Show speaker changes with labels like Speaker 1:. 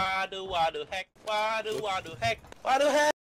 Speaker 1: Waduh, do hack. Waduh, waduh, hack. do hack.